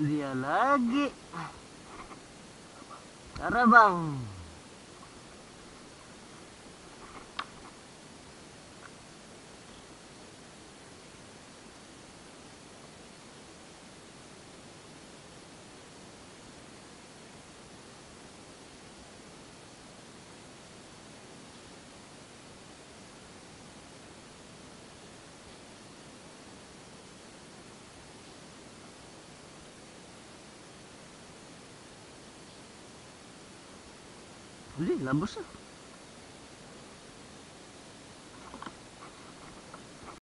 dia lagi. Karena bang. 不对不是。